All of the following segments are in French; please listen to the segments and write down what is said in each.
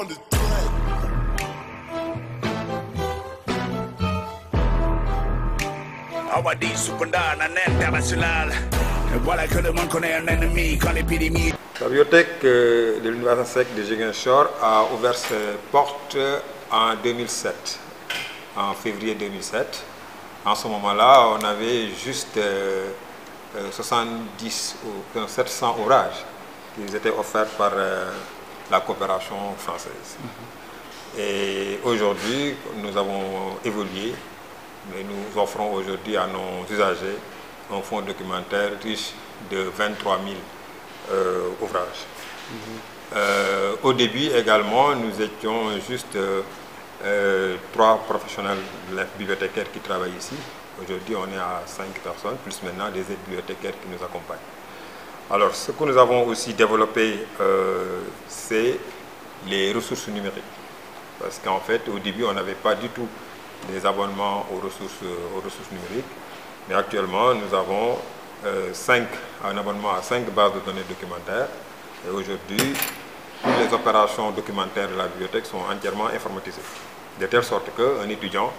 on the track. Awadi Supandana international. Voilà que le monde connaît un ennemi quand l'épidémie. La bibliothèque euh, de l'Université sec de Ziguinchor a ouvert ses portes en 2007, en février 2007. En ce moment-là, on avait juste euh, euh, 70 ou euh, 700 ouvrages qui étaient offerts par euh, la coopération française. Et aujourd'hui, nous avons évolué, mais nous offrons aujourd'hui à nos usagers un fonds documentaire riche de 23 000 euh, ouvrages. Euh, au début également, nous étions juste euh, trois professionnels bibliothécaires qui travaillent ici. Aujourd'hui, on est à cinq personnes, plus maintenant des aides bibliothécaires qui nous accompagnent. Alors, ce que nous avons aussi développé, c'est les ressources numériques. Parce qu'en fait, au début, on n'avait pas du tout des abonnements aux ressources, aux ressources numériques. Mais actuellement, nous avons euh, cinq, un abonnement à cinq bases de données documentaires. Et aujourd'hui, toutes les opérations documentaires de la bibliothèque sont entièrement informatisées. De telle sorte qu'un étudiant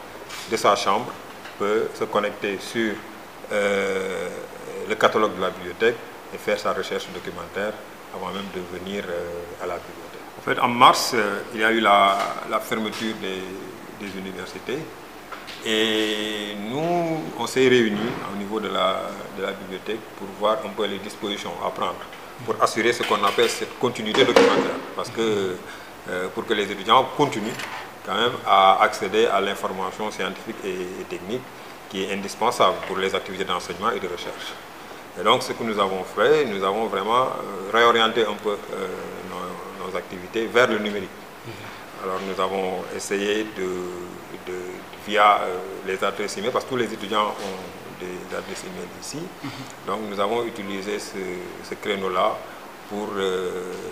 de sa chambre peut se connecter sur euh, le catalogue de la bibliothèque et faire sa recherche documentaire avant même de venir euh, à la bibliothèque. En fait, en mars, euh, il y a eu la, fermeture des, universités et nous, on s'est réunis au niveau de la, bibliothèque pour voir un peu les dispositions à prendre pour assurer ce qu'on appelle cette continuité documentaire. Parce que euh, pour que les étudiants continuent quand même à accéder à l'information scientifique et technique qui est indispensable pour les activités d'enseignement et de recherche. Et donc ce que nous avons fait, nous avons vraiment euh, réorienté un peu euh, nos, nos activités vers le numérique. Alors nous avons essayé de, de via euh, les adresses email, parce que tous les étudiants ont des adresses email ici. Donc nous avons utilisé ce, ce créneau-là pour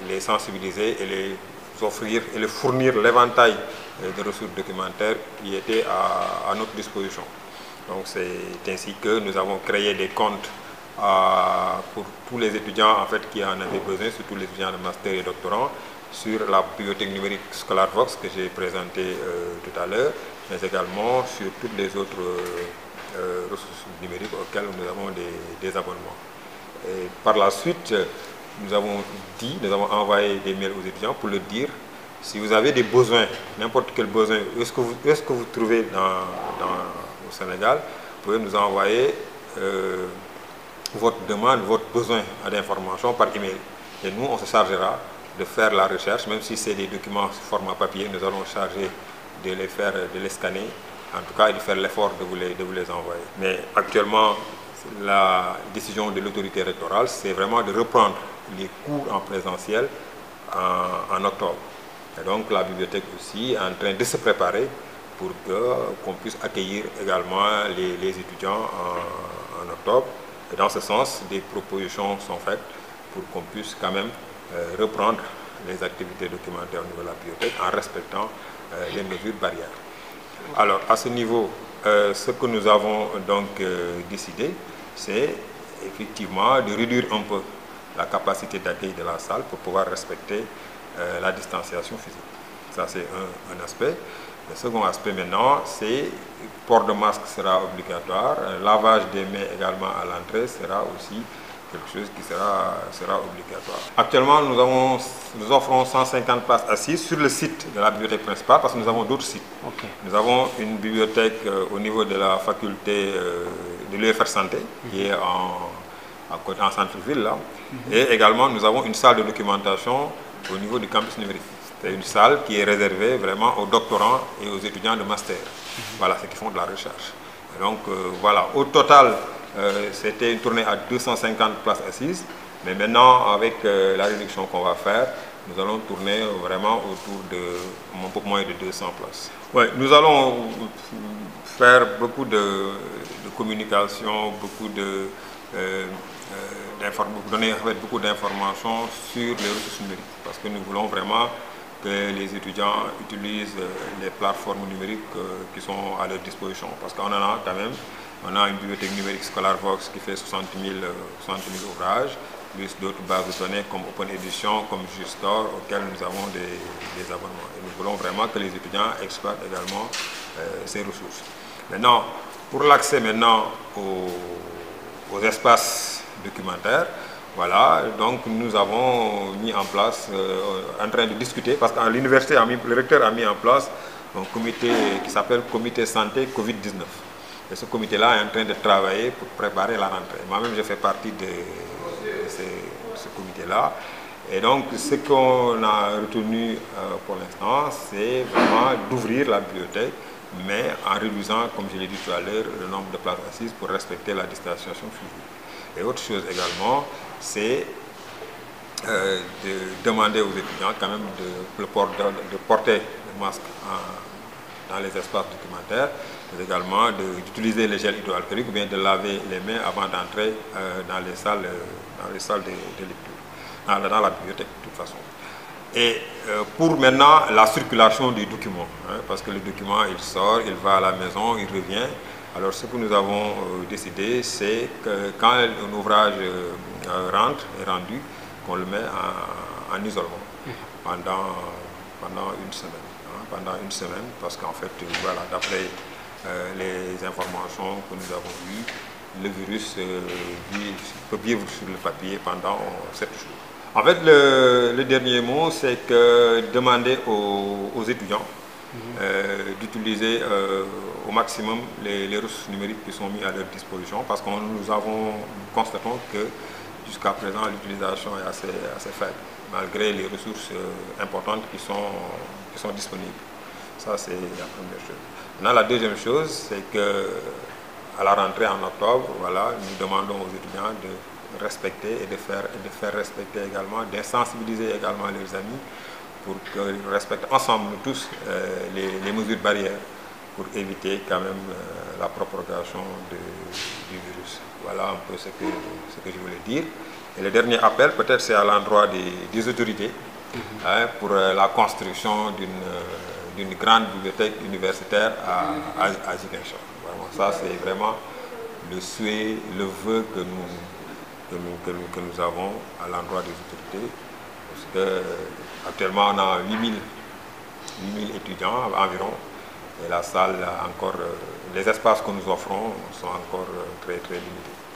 les sensibiliser et les offrir et les fournir l'éventail de ressources documentaires qui étaient à, à notre disposition. Donc c'est ainsi que nous avons créé des comptes pour tous les étudiants en fait, qui en avaient besoin, surtout les étudiants de master et doctorants, sur la bibliothèque numérique ScholarVox que j'ai présenté euh, tout à l'heure, mais également sur toutes les autres euh, euh, ressources numériques auxquelles nous avons des, abonnements. Et par la suite, nous avons dit, nous avons envoyé des mails aux étudiants pour leur dire si vous avez des besoins, n'importe quel besoin, est-ce que vous, où est-ce que vous trouvez au Sénégal, vous pouvez nous envoyer votre demande, votre besoin d'information par email. Et nous, on se chargera de faire la recherche, même si c'est des documents sous format papier, nous allons charger de les faire, de les scanner, en tout cas, et de faire l'effort de vous les, envoyer. Mais actuellement, la décision de l'autorité rectorale, c'est vraiment de reprendre les cours en présentiel en, octobre. Et donc, la bibliothèque aussi est en train de se préparer pour qu'on puisse accueillir également les, étudiants en octobre. Et dans ce sens, des propositions sont faites pour qu'on puisse quand même euh, reprendre les activités documentaires au niveau de la bibliothèque en respectant euh, les mesures barrières. Alors, à ce niveau, euh, ce que nous avons donc décidé, c'est effectivement de réduire un peu la capacité d'accueil de la salle pour pouvoir respecter la distanciation physique. Ça, c'est un aspect. Le second aspect maintenant, c'est port de masque sera obligatoire, euh, lavage des mains également à l'entrée sera aussi quelque chose qui sera, sera obligatoire. Actuellement, nous, avons, nous offrons 150 places assises sur le site de la bibliothèque principale parce que nous avons d'autres sites. Nous avons une bibliothèque euh, au niveau de la faculté euh, de l'UFR Santé, qui est en, à côté- en centre-ville là. Et également, nous avons une salle de documentation au niveau du campus numérique. C'est une salle qui est réservée vraiment aux doctorants et aux étudiants de master. Voilà, ceux qui font de la recherche. Donc, euh, voilà, au total, euh, c'était une tournée à 250 places assises. Mais maintenant, avec euh, la réduction qu'on va faire, nous allons tourner vraiment autour de un peu moins de 200 places. Ouais, nous allons faire beaucoup de, de communication, beaucoup de donner beaucoup d'informations sur les ressources numériques parce que nous voulons vraiment que les étudiants utilisent les plateformes numériques euh, qui sont à leur disposition parce qu'on en a quand même on a une bibliothèque numérique ScholarVox qui fait 60 000, euh, 60 000 ouvrages plus d'autres bases de données comme Open Edition, comme Justor, auxquelles nous avons des, abonnements. Et nous voulons vraiment que les étudiants exploitent également euh, ces ressources. Maintenant, pour l'accès maintenant aux, espaces documentaires, voilà, donc nous avons mis en place, euh, en train de discuter, parce qu'à l'université, le recteur a mis en place un comité qui s'appelle Comité Santé Covid-19. Et ce comité-là est en train de travailler pour préparer la rentrée. Moi-même, je fais partie de, ce, comité-là. Et donc, ce qu'on a retenu euh, pour l'instant, c'est vraiment d'ouvrir la bibliothèque, mais en réduisant, comme je l'ai dit tout à l'heure, le nombre de places assises pour respecter la distanciation physique. Et autre chose également, c'est euh, de demander aux étudiants quand même de, porter le masque dans les espaces documentaires, mais également d'utiliser les gels hydroalcooliques ou bien de laver les mains avant d'entrer euh, dans les salles, euh, dans les salles de, lecture, dans, la bibliothèque de toute façon. Et pour maintenant la circulation du document, hein, parce que le document il sort, il va à la maison, il revient. Alors ce que nous avons décidé, c'est que quand un ouvrage rentre, est rendu, qu'on le met en, isolement pendant, pendant une semaine. Hein, pendant une semaine, parce qu'en fait, voilà, d'après euh, les informations que nous avons eues, le virus euh, peut vivre sur le papier pendant 7 jours. En fait, le, dernier mot, c'est que demander aux, étudiants mhm. Euh, d'utiliser au maximum les, ressources numériques qui sont mises à leur disposition parce que nous avons constatons que jusqu'à présent l'utilisation est assez, faible malgré les ressources importantes qui sont, qui sont disponibles. Ça, c'est la première chose la deuxième chose, c'est que à la rentrée en octobre, voilà, nous demandons aux étudiants de respecter et de faire, de faire respecter également, de sensibiliser également leurs amis pour qu'ils respectent ensemble tous euh, les, mesures barrières pour éviter quand même euh, la propagation du virus. Voilà un peu ce que, ce que je voulais dire. Et le dernier appel, peut-être c'est à l'endroit des, autorités mm-hmm. hein, pour euh, la construction d'une grande bibliothèque universitaire à, à, ça, c'est vraiment le souhait, le vœu que nous, que nous, que nous, avons à l'endroit des autorités. Parce qu'actuellement, on a 8000, 8000 étudiants environ. Et la salle, encore, euh, les espaces que nous offrons sont encore euh, très, très limités.